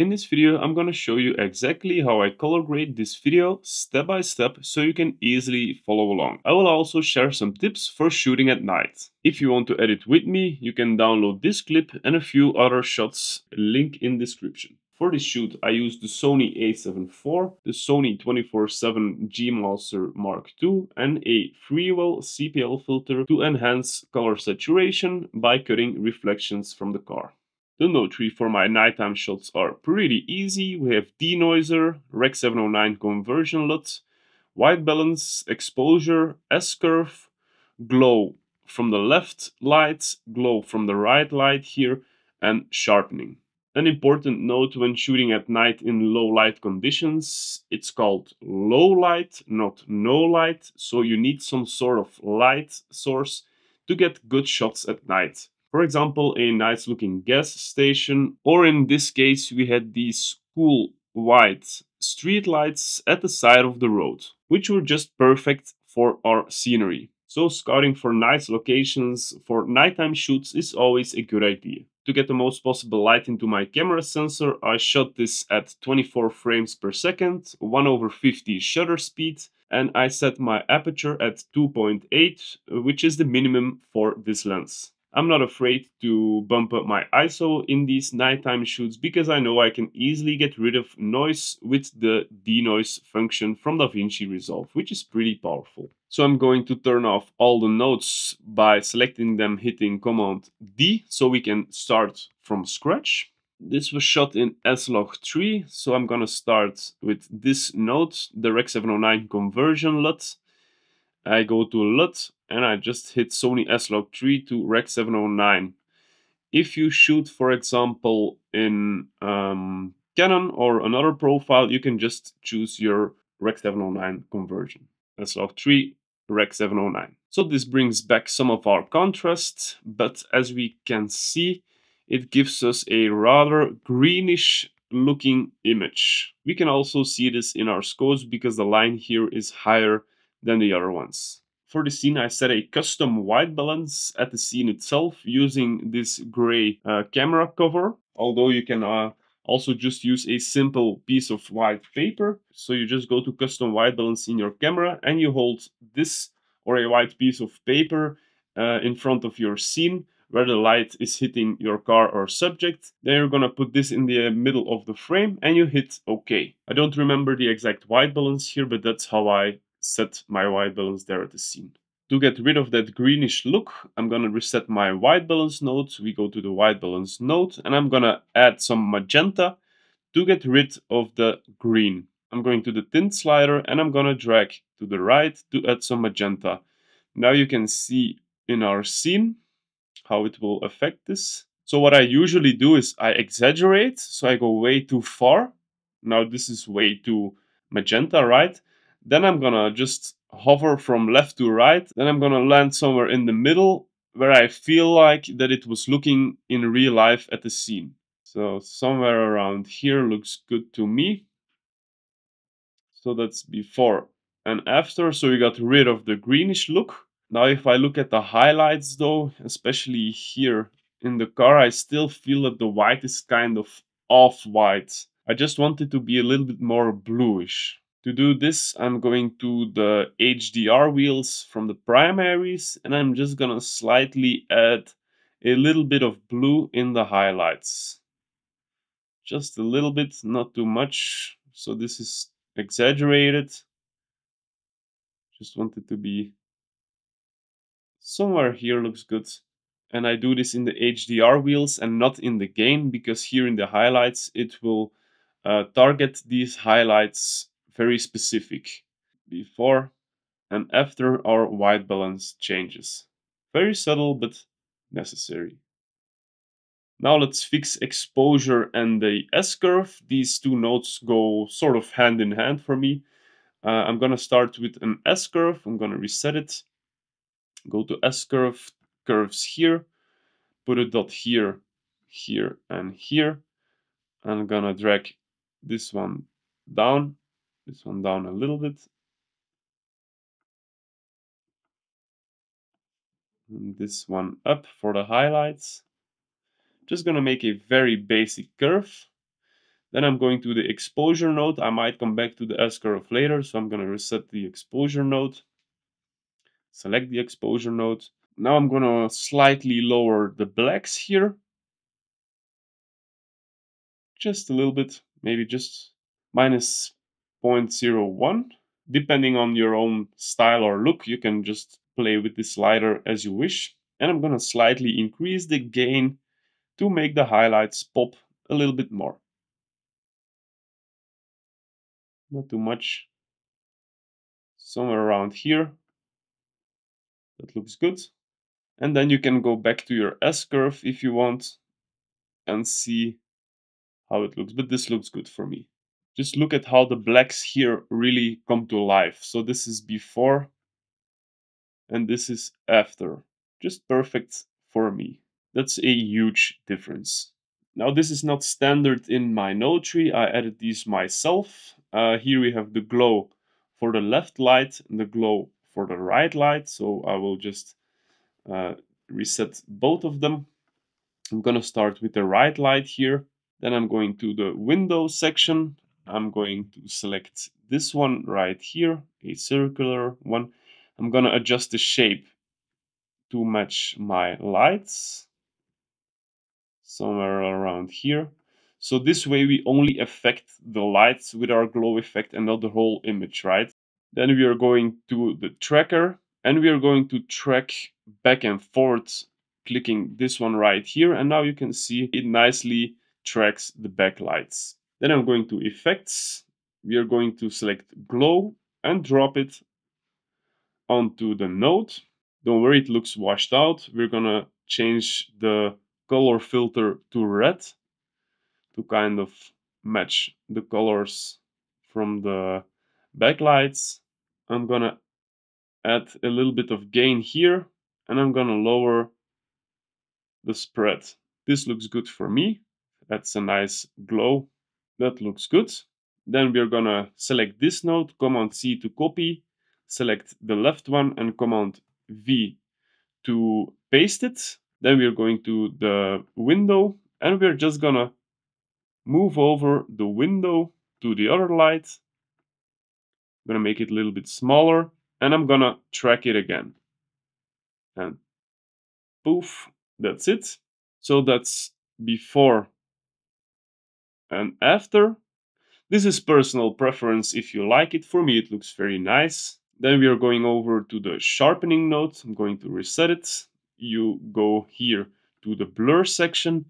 In this video, I'm gonna show you exactly how I color grade this video step by step so you can easily follow along. I will also share some tips for shooting at night. If you want to edit with me, you can download this clip and a few other shots, link in description. For this shoot, I used the Sony a7 IV, the Sony 24-70 G Master Mark II and a Freewell CPL filter to enhance color saturation by cutting reflections from the car. The node tree for my nighttime shots are pretty easy. We have denoiser, Rec 709 conversion LUT, white balance, exposure, S-curve, glow from the left light, glow from the right light here, and sharpening. An important note when shooting at night in low light conditions, it's called low light, not no light, so you need some sort of light source to get good shots at night. For example, a nice looking gas station, or in this case, we had these cool white street lights at the side of the road, which were just perfect for our scenery. So scouting for nice locations for nighttime shoots is always a good idea. To get the most possible light into my camera sensor, I shot this at 24 frames per second, 1 over 50 shutter speed, and I set my aperture at 2.8, which is the minimum for this lens. I'm not afraid to bump up my ISO in these nighttime shoots because I know I can easily get rid of noise with the denoise function from DaVinci Resolve, which is pretty powerful. So I'm going to turn off all the nodes by selecting them hitting Command D so we can start from scratch. This was shot in S-Log 3, so I'm gonna start with this node, the Rec 709 conversion LUT. I go to LUT and I just hit Sony S-Log 3 to Rec 709. If you shoot, for example, in um, Canon or another profile, you can just choose your Rec 709 conversion. S-Log 3, Rec 709. So this brings back some of our contrast, but as we can see, it gives us a rather greenish looking image. We can also see this in our scopes because the line here is higher than the other ones. For the scene, I set a custom white balance at the scene itself using this gray uh, camera cover, although you can uh, also just use a simple piece of white paper. So you just go to custom white balance in your camera and you hold this or a white piece of paper uh, in front of your scene where the light is hitting your car or subject. Then you're gonna put this in the middle of the frame and you hit OK. I don't remember the exact white balance here, but that's how I set my white balance there at the scene. To get rid of that greenish look, I'm gonna reset my white balance node. We go to the white balance node and I'm gonna add some magenta to get rid of the green. I'm going to the tint slider and I'm gonna drag to the right to add some magenta. Now you can see in our scene how it will affect this. So what I usually do is I exaggerate, so I go way too far. Now this is way too magenta, right? Then I'm gonna just hover from left to right. Then I'm gonna land somewhere in the middle where I feel like that it was looking in real life at the scene. So somewhere around here looks good to me. So that's before and after. So we got rid of the greenish look. Now if I look at the highlights though, especially here in the car, I still feel that the white is kind of off-white. I just want it to be a little bit more bluish. To do this, I'm going to the HDR wheels from the primaries and I'm just gonna slightly add a little bit of blue in the highlights. Just a little bit, not too much. So this is exaggerated. Just want it to be somewhere here looks good. And I do this in the HDR wheels and not in the gain because here in the highlights it will uh, target these highlights very specific before and after our white balance changes. Very subtle but necessary. Now let's fix exposure and the S-curve. These two nodes go sort of hand in hand for me. Uh, I'm gonna start with an S-curve. I'm gonna reset it. Go to S-curve, curves here. Put a dot here, here, and here. I'm gonna drag this one down this one down a little bit. And this one up for the highlights. Just gonna make a very basic curve. Then I'm going to the exposure node. I might come back to the S-curve later, so I'm to reset the exposure node. Select the exposure node. Now I'm to slightly lower the blacks here. Just a little bit, maybe just minus 0.01. Depending on your own style or look, you can just play with the slider as you wish. And I'm going to slightly increase the gain to make the highlights pop a little bit more. Not too much. Somewhere around here. That looks good. And then you can go back to your S-curve if you want and see how it looks. But this looks good for me. Just look at how the blacks here really come to life. So this is before and this is after. Just perfect for me. That's a huge difference. Now this is not standard in my node tree. I added these myself. Uh, here we have the glow for the left light and the glow for the right light. So I will just uh, reset both of them. I'm gonna start with the right light here. Then I'm going to the window section. I'm going to select this one right here, a circular one. I'm gonna adjust the shape to match my lights somewhere around here. So this way we only affect the lights with our glow effect and not the whole image, right? Then we are going to the tracker and we are going to track back and forth clicking this one right here and now you can see it nicely tracks the backlights. Then I'm going to effects. We are going to select glow and drop it onto the node. Don't worry, it looks washed out. We're gonna change the color filter to red to kind of match the colors from the backlights. I'm gonna add a little bit of gain here and I'm gonna lower the spread. This looks good for me. That's a nice glow. That looks good. Then we're gonna select this node, Command C to copy, select the left one and Command V to paste it. Then we're going to the window and we're just gonna move over the window to the other light. I'm gonna make it a little bit smaller and I'm gonna track it again. And poof, that's it. So that's before and after. This is personal preference if you like it. For me, it looks very nice. Then we are going over to the sharpening node. I'm going to reset it. You go here to the blur section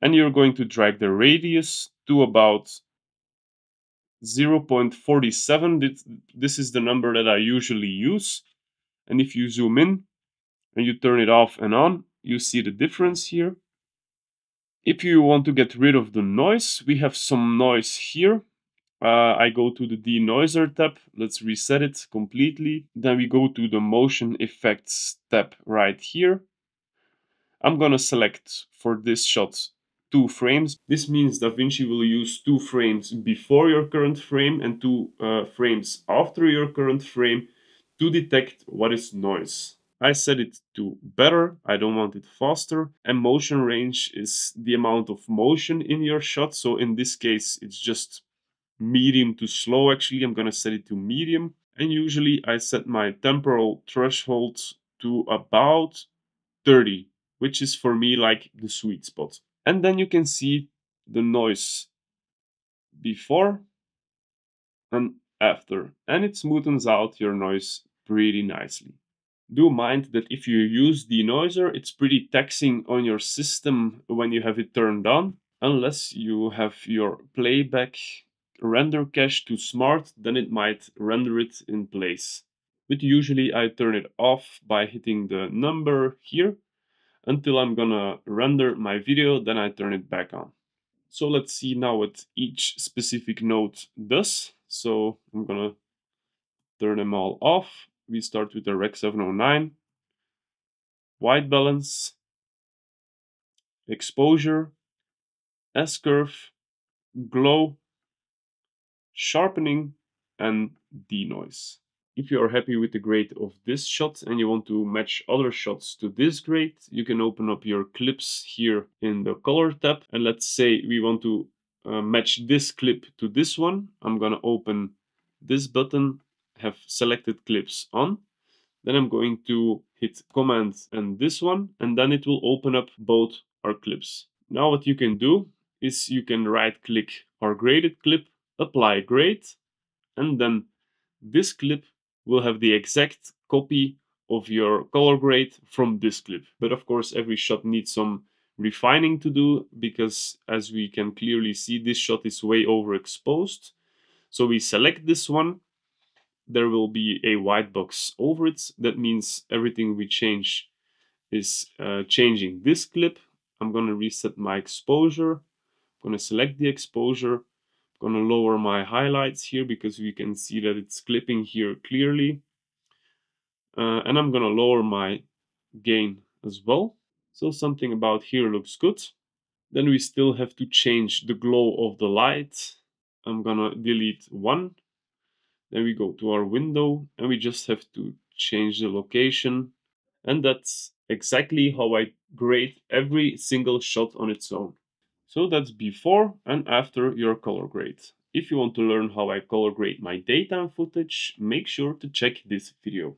and you're going to drag the radius to about 0.47. This is the number that I usually use. And if you zoom in and you turn it off and on, you see the difference here. If you want to get rid of the noise, we have some noise here. Uh, I go to the denoiser tab. Let's reset it completely. Then we go to the motion effects tab right here. I'm gonna select for this shot two frames. This means DaVinci will use two frames before your current frame and two uh, frames after your current frame to detect what is noise. I set it to better, I don't want it faster, and motion range is the amount of motion in your shot. So in this case, it's just medium to slow actually. I'm gonna set it to medium. And usually I set my temporal threshold to about 30, which is for me like the sweet spot. And then you can see the noise before and after. And it smoothens out your noise pretty nicely. Do mind that if you use denoiser, it's pretty taxing on your system when you have it turned on. Unless you have your playback render cache to smart, then it might render it in place. But usually I turn it off by hitting the number here until I'm gonna render my video, then I turn it back on. So let's see now what each specific node does. So I'm gonna turn them all off. We start with the Rec 709, white balance, exposure, S-curve, glow, sharpening, and denoise. If you are happy with the grade of this shot and you want to match other shots to this grade, you can open up your clips here in the color tab. And let's say we want to uh, match this clip to this one, I'm gonna open this button, have selected clips on. Then I'm going to hit command and this one, and then it will open up both our clips. Now what you can do is you can right click our graded clip, apply grade, and then this clip will have the exact copy of your color grade from this clip. But of course, every shot needs some refining to do because as we can clearly see, this shot is way overexposed. So we select this one. There will be a white box over it. That means everything we change is uh, changing this clip. I'm going to reset my exposure. I'm going to select the exposure. I'm going to lower my highlights here because we can see that it's clipping here clearly. Uh, and I'm gonna lower my gain as well. So something about here looks good. Then we still have to change the glow of the light. I'm gonna delete one. Then we go to our window and we just have to change the location. And that's exactly how I grade every single shot on its own. So that's before and after your color grade. If you want to learn how I color grade my daytime footage, make sure to check this video.